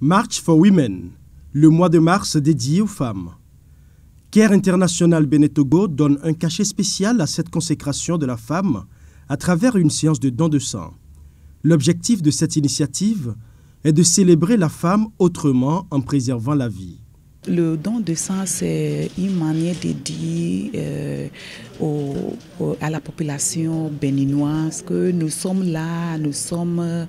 March for Women, le mois de mars dédié aux femmes. Care International Benetogo donne un cachet spécial à cette consécration de la femme à travers une séance de don de sang. L'objectif de cette initiative est de célébrer la femme autrement en préservant la vie. Le don de sang, c'est une manière de dire euh, à la population béninoise que nous sommes là, nous sommes euh,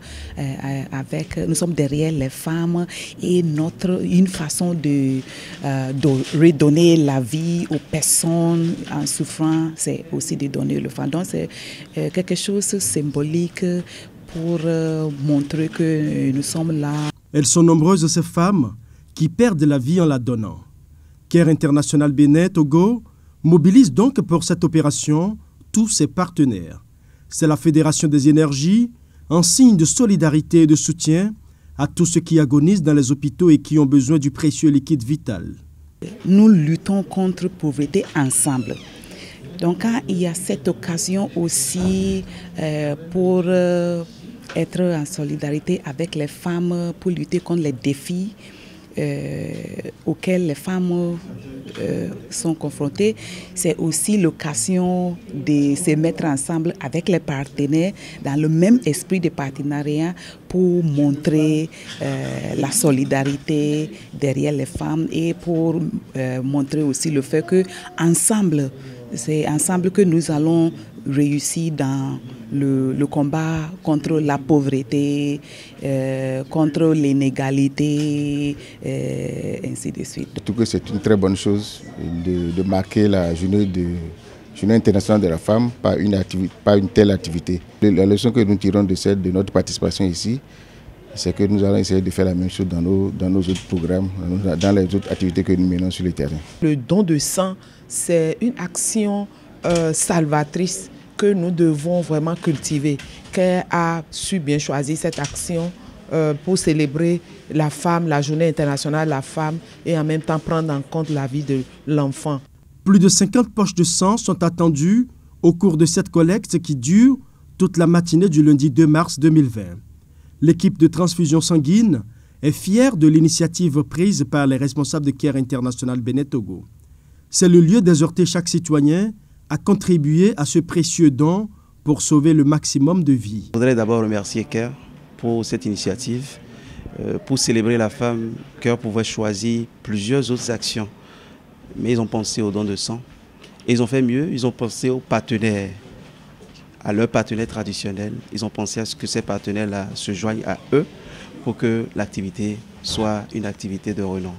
avec, nous sommes derrière les femmes et notre une façon de, euh, de redonner la vie aux personnes en souffrance, c'est aussi de donner le sang. Donc c'est quelque chose de symbolique pour montrer que nous sommes là. Elles sont nombreuses ces femmes qui perdent la vie en la donnant. Care International Bénin Togo mobilise donc pour cette opération tous ses partenaires. C'est la Fédération des énergies, en signe de solidarité et de soutien à tous ceux qui agonisent dans les hôpitaux et qui ont besoin du précieux liquide vital. Nous luttons contre la pauvreté ensemble. Donc il y a cette occasion aussi euh, pour euh, être en solidarité avec les femmes, pour lutter contre les défis, euh, auxquelles les femmes euh, sont confrontées, c'est aussi l'occasion de se mettre ensemble avec les partenaires dans le même esprit de partenariat pour montrer euh, la solidarité derrière les femmes et pour montrer aussi le fait que ensemble, c'est ensemble que nous allons réussi dans le, combat contre la pauvreté, euh, contre l'inégalité, euh, ainsi de suite. En tout cas, c'est une très bonne chose de, marquer la journée, internationale de la femme par une, telle activité. La leçon que nous tirons de notre participation ici, c'est que nous allons essayer de faire la même chose dans nos, dans nos autres programmes, dans les autres activités que nous menons sur le terrain. Le don de sang, c'est une action euh, salvatrice que nous devons vraiment cultiver, qu'elle a su bien choisir cette action euh, pour célébrer la femme, la journée internationale de la femme et en même temps prendre en compte la vie de l'enfant. Plus de 50 poches de sang sont attendues au cours de cette collecte qui dure toute la matinée du lundi 2 mars 2020. L'équipe de transfusion sanguine est fière de l'initiative prise par les responsables de Care International Togo. C'est le lieu d'exhorter chaque citoyen a contribué à ce précieux don pour sauver le maximum de vies. Je voudrais d'abord remercier CARE pour cette initiative. Euh, pour célébrer la femme, CARE pouvait choisir plusieurs autres actions. Mais ils ont pensé au don de sang. Et ils ont fait mieux, ils ont pensé aux partenaires, à leurs partenaires traditionnels. Ils ont pensé à ce que ces partenaires-là se joignent à eux pour que l'activité soit une activité de renom.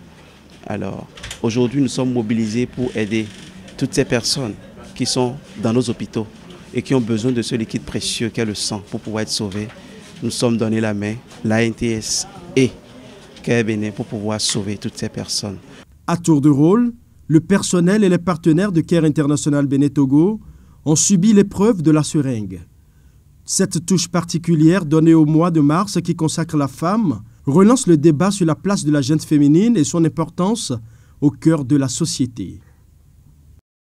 Alors, aujourd'hui, nous sommes mobilisés pour aider toutes ces personnes qui sont dans nos hôpitaux et qui ont besoin de ce liquide précieux qu'est le sang pour pouvoir être sauvés. Nous sommes donné la main, l'ANTS et Bénin pour pouvoir sauver toutes ces personnes. À tour de rôle, le personnel et les partenaires de Care International Bénin Togo ont subi l'épreuve de la seringue. Cette touche particulière donnée au mois de mars qui consacre la femme relance le débat sur la place de la jeune féminine et son importance au cœur de la société.